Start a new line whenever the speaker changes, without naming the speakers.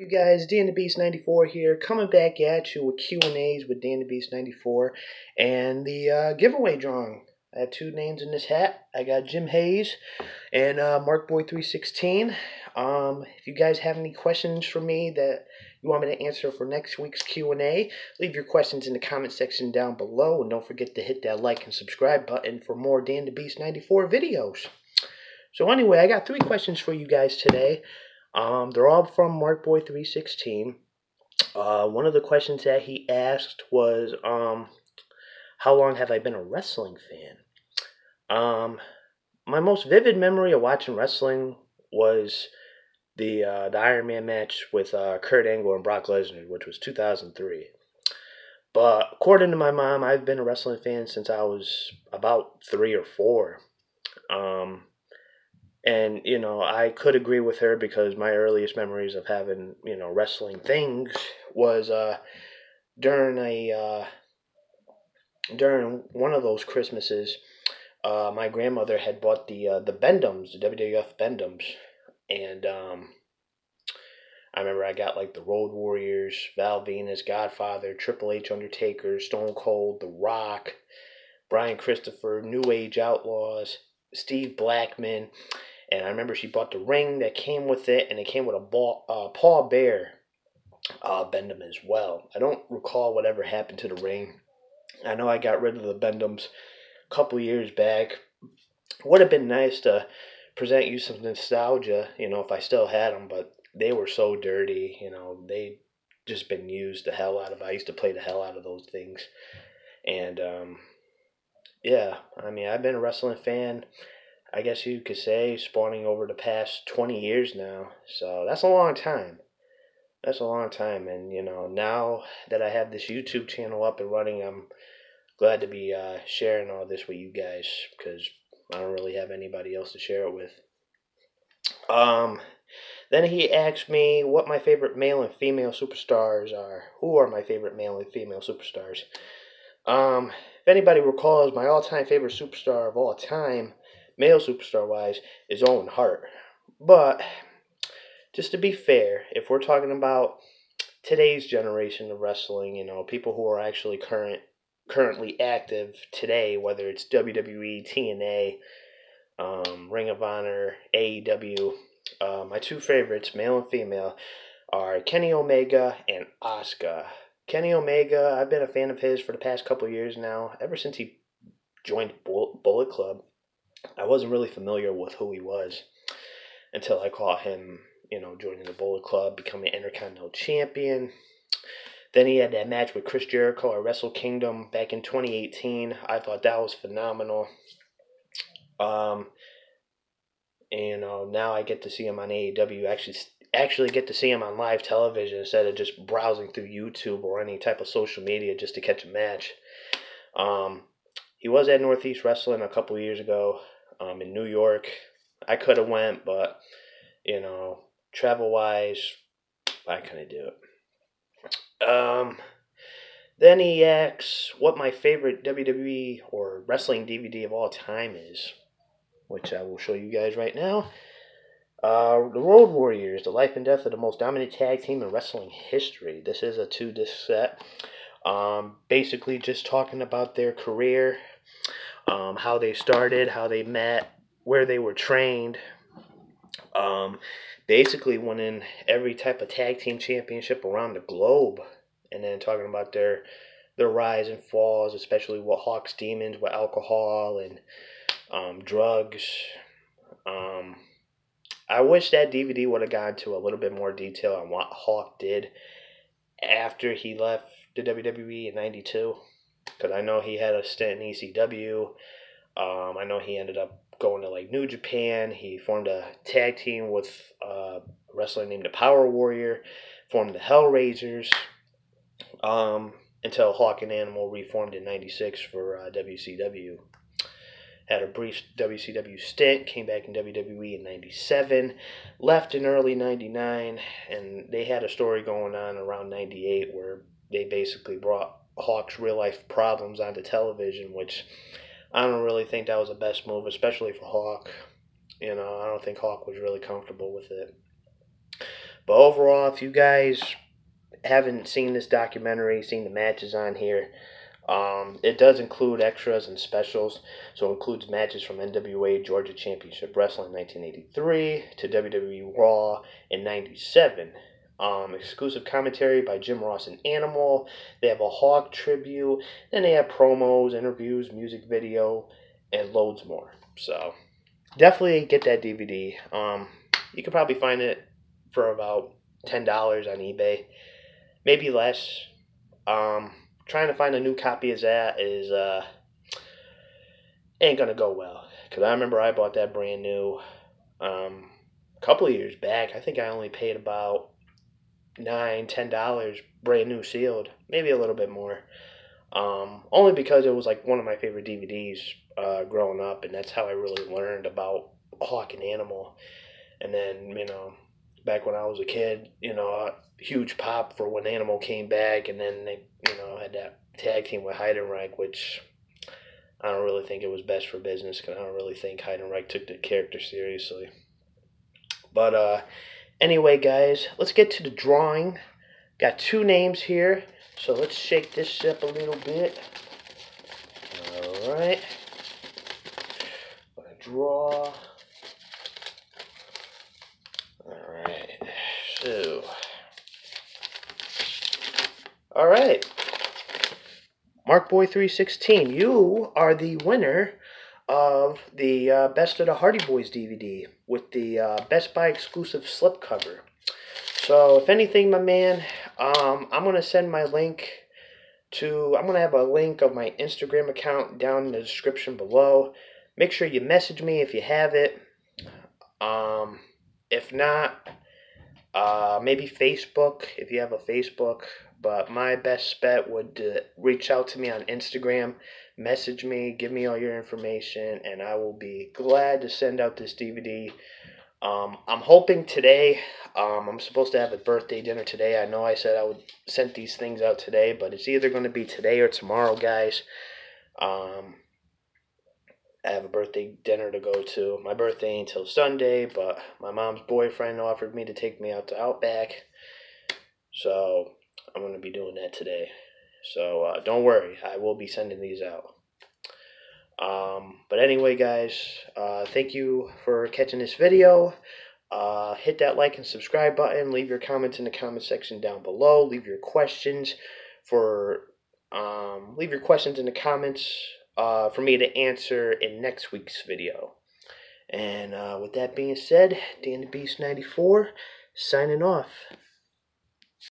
You guys, Dan the Beast 94 here, coming back at you with Q&As with Dan the Beast 94 and the uh, giveaway drawing. I have two names in this hat. I got Jim Hayes and uh, Mark Boy 316. Um, if you guys have any questions for me that you want me to answer for next week's Q&A, leave your questions in the comment section down below and don't forget to hit that like and subscribe button for more Dan the Beast 94 videos. So anyway, I got three questions for you guys today. Um, they're all from MarkBoy316. Uh, one of the questions that he asked was, um, how long have I been a wrestling fan? Um, my most vivid memory of watching wrestling was the uh, the Iron Man match with uh, Kurt Angle and Brock Lesnar, which was 2003. But according to my mom, I've been a wrestling fan since I was about three or four. Um, and you know i could agree with her because my earliest memories of having you know wrestling things was uh during a uh during one of those christmases uh my grandmother had bought the uh, the bendums the wwf bendums and um I remember I got like the Road Warriors, Val Venis, Godfather, Triple H, Undertaker, Stone Cold, The Rock, Brian Christopher, New Age Outlaws, Steve Blackman, and I remember she bought the ring that came with it, and it came with a ball, uh, Paul Bearer uh, Bendum as well. I don't recall whatever happened to the ring. I know I got rid of the Bendums a couple years back. Would have been nice to present you some nostalgia, you know, if I still had them, but they were so dirty, you know, they just been used the hell out of. I used to play the hell out of those things, and um, yeah, I mean, I've been a wrestling fan I guess you could say, spawning over the past 20 years now. So that's a long time. That's a long time. And, you know, now that I have this YouTube channel up and running, I'm glad to be uh, sharing all this with you guys because I don't really have anybody else to share it with. Um, then he asked me what my favorite male and female superstars are. Who are my favorite male and female superstars? Um, if anybody recalls, my all-time favorite superstar of all time male superstar wise, is Owen Hart. But just to be fair, if we're talking about today's generation of wrestling, you know, people who are actually current currently active today, whether it's WWE, TNA, um, Ring of Honor, AEW, uh, my two favorites, male and female, are Kenny Omega and Asuka. Kenny Omega, I've been a fan of his for the past couple years now, ever since he joined Bullet Club. I wasn't really familiar with who he was until I caught him, you know, joining the Bullet Club, becoming Intercontinental Champion. Then he had that match with Chris Jericho at Wrestle Kingdom back in 2018. I thought that was phenomenal. Um, and uh, now I get to see him on AEW. Actually, actually get to see him on live television instead of just browsing through YouTube or any type of social media just to catch a match. Um, he was at Northeast Wrestling a couple years ago um, in New York. I could have went, but you know, travel wise, I couldn't do it. Um, then he asks what my favorite WWE or wrestling DVD of all time is, which I will show you guys right now. Uh, the Road Warriors, the life and death of the most dominant tag team in wrestling history. This is a two disc set. Um, basically, just talking about their career, um, how they started, how they met, where they were trained. Um, basically, winning every type of tag team championship around the globe, and then talking about their their rise and falls, especially with Hawk's demons, with alcohol and um, drugs. Um, I wish that DVD would have gone into a little bit more detail on what Hawk did after he left the WWE in '92 because I know he had a stint in ECW. Um, I know he ended up going to like New Japan. He formed a tag team with uh, a wrestler named the Power Warrior, formed the Hellraisers, um, until Hawk and Animal reformed in '96 for uh, WCW. Had a brief WCW stint, came back in WWE in '97, left in early '99, and they had a story going on around '98 where they basically brought Hawk's real life problems onto television, which I don't really think that was the best move, especially for Hawk. You know, I don't think Hawk was really comfortable with it. But overall, if you guys haven't seen this documentary, seen the matches on here, um, it does include extras and specials. So it includes matches from NWA Georgia Championship Wrestling 1983 to WWE Raw in 97. Um, exclusive commentary by Jim Ross and Animal. They have a Hawk tribute. Then they have promos, interviews, music video, and loads more. So definitely get that DVD. Um, you could probably find it for about ten dollars on eBay, maybe less. Um, trying to find a new copy of that is uh, ain't gonna go well. Cause I remember I bought that brand new um, a couple of years back. I think I only paid about nine, ten dollars brand new sealed, maybe a little bit more. Um, only because it was like one of my favorite DVDs uh, growing up, and that's how I really learned about Hawk and Animal. And then you know, back when I was a kid, you know, a huge pop for when Animal came back, and then they you know had that tag team with Heidenreich, which I don't really think it was best for business because I don't really think Heidenreich took the character seriously. But uh, anyway, guys, let's get to the drawing. Got two names here, so let's shake this up a little bit. All right. Gonna draw. All right. So. All right. Mark Boy 316, you are the winner of the uh, Best of the Hardy Boys DVD with the uh, Best Buy exclusive slipcover. So, if anything, my man, um, I'm going to send my link to, I'm going to have a link of my Instagram account down in the description below. Make sure you message me if you have it. Um, if not, uh, maybe Facebook, if you have a Facebook. But my best bet would uh, reach out to me on Instagram, message me, give me all your information, and I will be glad to send out this DVD. Um, I'm hoping today, um, I'm supposed to have a birthday dinner today. I know I said I would send these things out today, but it's either going to be today or tomorrow, guys. Um, I have a birthday dinner to go to. My birthday until Sunday, but my mom's boyfriend offered me to take me out to Outback. So I'm going to be doing that today. So uh, don't worry, I will be sending these out. Um, but anyway, guys, uh, thank you for catching this video. Uh, hit that like and subscribe button. Leave your comments in the comment section down below. Leave your questions for um, leave your questions in the comments uh, for me to answer in next week's video. And uh, with that being said, Dan the Beast 94 signing off.